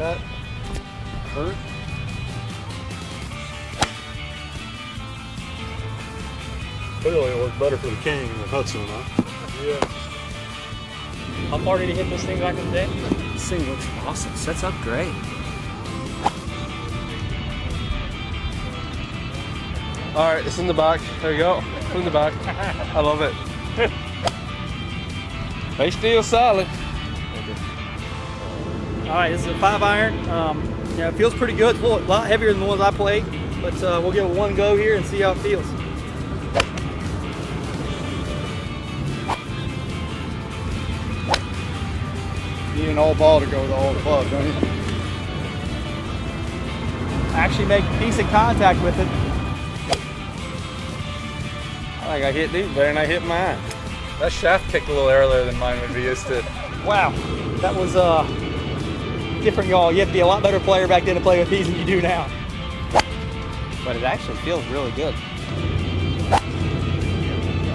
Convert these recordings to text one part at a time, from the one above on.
that hurt? Clearly it worked better for the King than Hudson, huh? Yeah. How far did he hit this thing back in the day? This thing looks awesome. Sets up great. All right, it's in the back. There you go. It's in the back. I love it. they still solid. All right, this is a five iron. Um, yeah, it feels pretty good. It's a little- lot heavier than the ones I played, but uh, we'll give it one go here and see how it feels. You need an old ball to go with all the club, don't you? Actually make decent contact with it. I think I hit these better than I hit mine. That shaft kicked a little earlier than mine would be used to. Wow, that was uh, different, y'all. You have to be a lot better player back then to play with these than you do now. But it actually feels really good.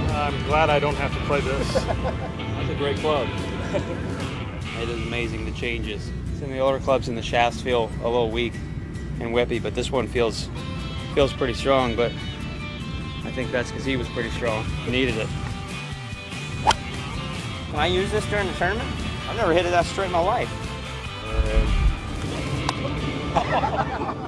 I'm glad I don't have to play this. That's a great club. it is amazing the changes. Some of the older clubs in the shafts feel a little weak and whippy, but this one feels feels pretty strong. But I think that's because he was pretty strong. He needed it. Can I use this during the tournament? I've never hit it that straight in my life. Oh.